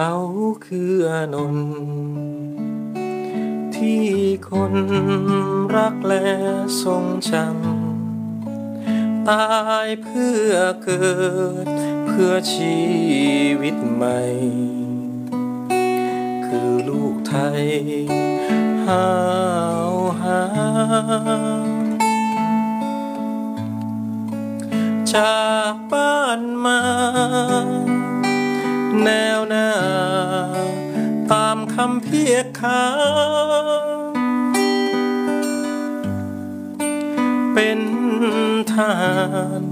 ขาคืออนนที่คนรักและทรงจำตายเพื่อเกิด เพื่อชีวิตใหม่ คือลูกไทยหาวหาจากบ้านมา แนวหน้า ตามคำเพียกขาเป็นทาร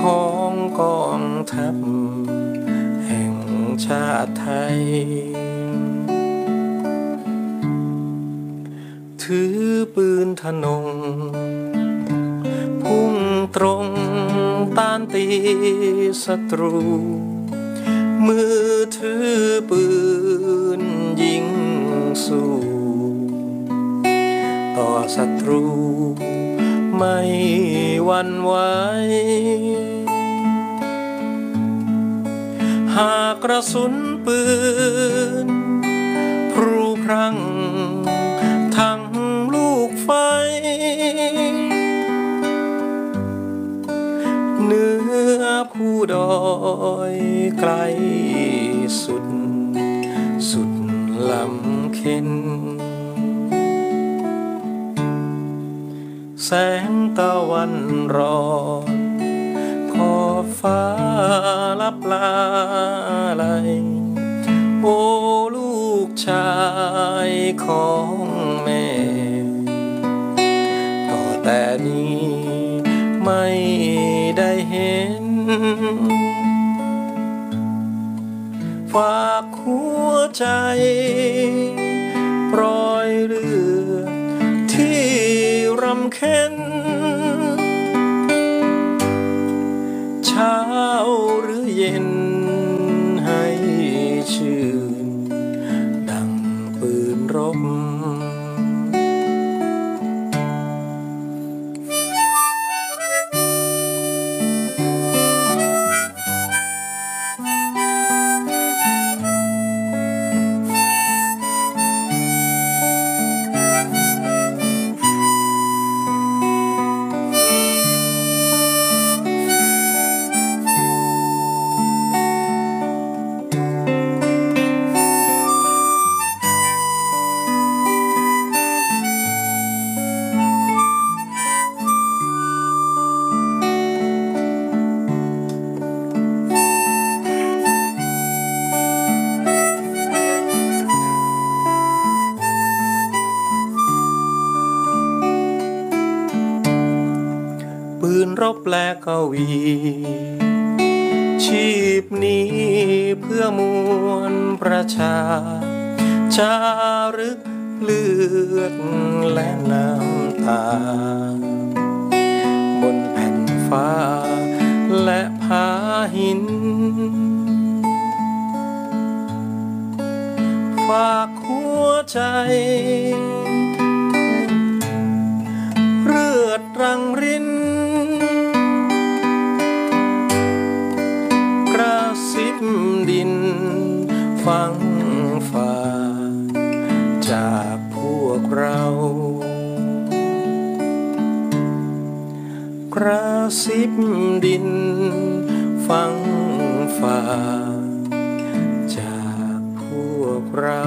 ของกองทัพแห่งชาติไทย ถือปืนทนง พุ่งตรงต้านตีศัตรู มือถือปืนยิงสู้ ต่อศัตรู ไม่หวันไหวหากกระสุนปืนพรูพรัง ทั้งลูกไฟ เนื้อ ผู้ดอยไกลสุด สุดลำเข็นแสงตะวันรอนขอบฟ้าลับลาไหลโอ้ลูกชายของแม่ ต่อแต่นี้ไม่ ฝากหัวใจปล่อยเรือที่รำเค็น ปืนรบแลกวี ชีพนี้เพื่อมวลประชาจารึกเลือดและน้ำตา บนแผ่นฟ้าและผาหิน ฝากหัวใจ กระซิบดิน ฟังฝ่าจากพวกเรา